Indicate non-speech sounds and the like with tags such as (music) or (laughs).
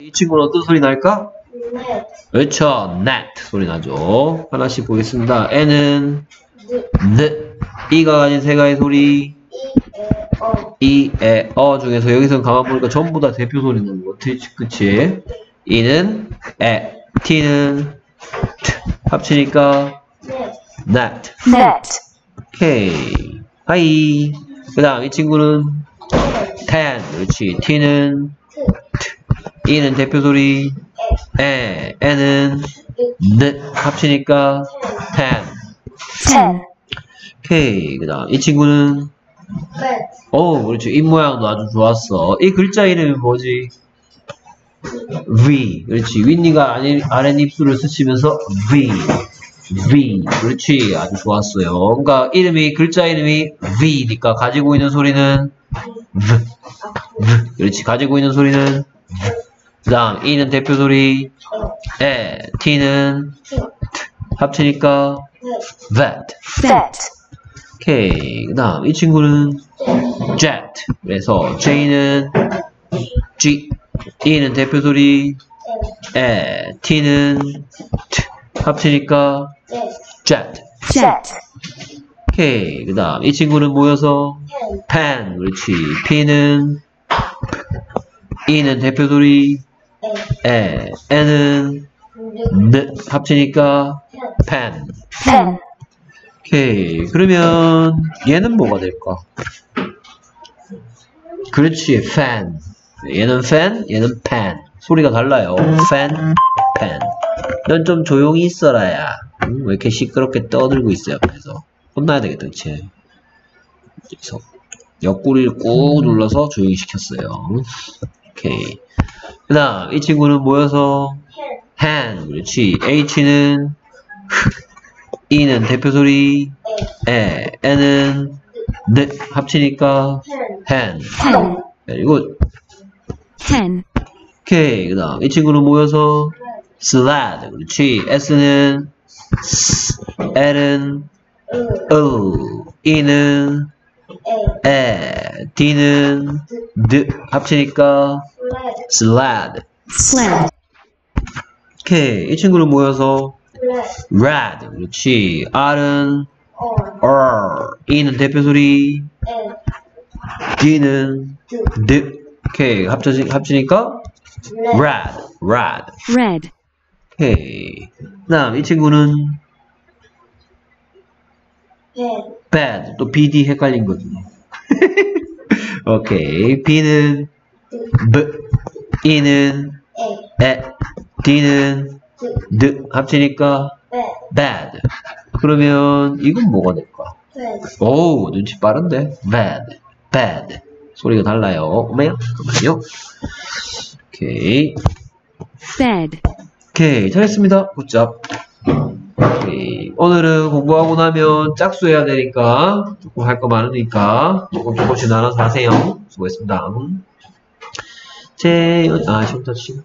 이 친구는 어떤 소리 날까? net, 그렇죠. net 소리 나죠. 하나씩 보겠습니다. n은 n, 이가 가진 세 가지 소리, e, e, o, 이, 에, 어 중에서 여기서 가만 보니까 전부 다 대표 소리 나는 거. 그치? 이는 에, t는 t, 합치니까 net, net. 오케이. 하이. 그 다음 이 친구는 ten. 그렇지. t는 이는 대표 소리, 에, 에는 n, 합치니까 ten. 오케이. 그 다음 이 친구는 어, 그렇죠. 입 모양도 아주 좋았어. 이 글자 이름이 뭐지? V. 그렇지. 아래, 아랫입술을 스치면서 V. V. 그렇지. 아주 좋았어요. 그러니까 이름이, 글자 이름이 V니까 가지고 있는 소리는 V. V. 그렇지. 가지고 있는 소리는 그 다음, E는 대표 소리, 에, T는 t, 합치니까 That. vet, 오케이. 그 다음, 이 친구는 jet. 그래서 J는 G, E는 대표 소리, 에, T는 T, 합치니까 jet, jet. 오케이. 그 다음, 이 친구는 모여서 pen, pen. 그렇지. P는 E는 대표 소리, 에, d, N, 합치니까 pen. pen, 오케이. 그러면 얘는 뭐가 될까? 그렇지. fan. 얘는 fan, 얘는 pen. 소리가 달라요. fan, pen. 넌 좀 조용히 있어라야. 응? 왜 이렇게 시끄럽게 떠들고 있어 옆에서. 혼나야 되겠다, 그치? 그래서 옆구리를 꾹 눌러서 조용히 시켰어요. 오케이. 그 다음, 이 친구는 모여서 hand, hand. 그렇지. H는 (laughs) E는 대표 소리, 에, N은 네, 합치니까 hand. 그리고 ten, 오케이. 그 다음 이 친구는 모여서 slide. 그렇지. S는 S, L은 O, E는 a, 에, D는 D, 합치니까 sled, sled, 오케이. 이 친구는 모여서 red. 그렇지. R은 R, E는 대표 소리, D는 D. 오케이. 합쳐지, 합치니까 red, red, red. 오케이. 그 다음, 이 친구는 bad. 또 BD 헷갈린 거지. 오케이. B는 B, E는 a, 에, D는 do, D. 합치니까 bed, bad. 그러면 이건 뭐가 될까? 오, 눈치 빠른데? bad, bad. 소리가 달라요. 어머요? 잠깐만요. 오케이. bed, 오케이. 잘했습니다. 굿잡. 오케이. 오늘은 공부하고 나면 짝수해야 되니까, 조금 할 거 많으니까, 조금 조금씩 나눠서 하세요. 수고했습니다. 제, 아, 시험터 치고.